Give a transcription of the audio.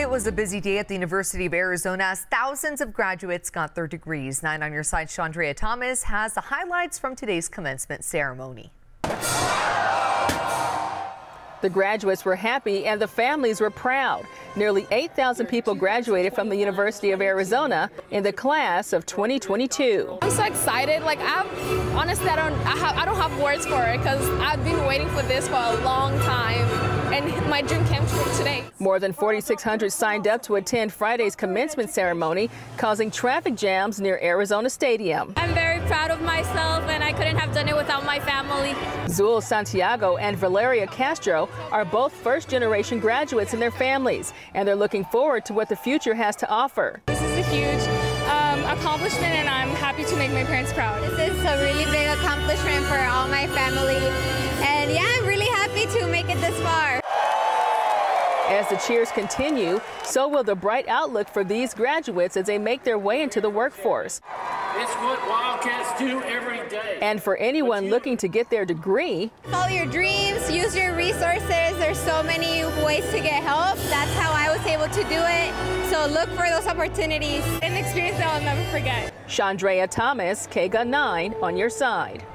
It was a busy day at the University of Arizona as thousands of graduates got their degrees. Nine on your side, Chandrea Thomas has the highlights from today's commencement ceremony. The graduates were happy and the families were proud. Nearly 8,000 people graduated from the University of Arizona in the class of 2022. I'm so excited. Like I honestly, I don't, I, have, I don't have words for it because I've been waiting for this for a long time, and my dream came true today. More than 4,600 signed up to attend Friday's commencement ceremony, causing traffic jams near Arizona Stadium. I'm very proud of myself, and I couldn't have done it without my family. Zul Santiago and Valeria Castro are both first-generation graduates and their families, and they're looking forward to what the future has to offer. This is a huge um, accomplishment, and I'm happy to make my parents proud. This is a really big accomplishment for all my family, As the cheers continue, so will the bright outlook for these graduates as they make their way into the workforce. It's what Wildcats do every day. And for anyone looking to get their degree, follow your dreams, use your resources. There's so many ways to get help. That's how I was able to do it. So look for those opportunities. An experience that I'll never forget. Chandrea Thomas, KGUN 9 on your side.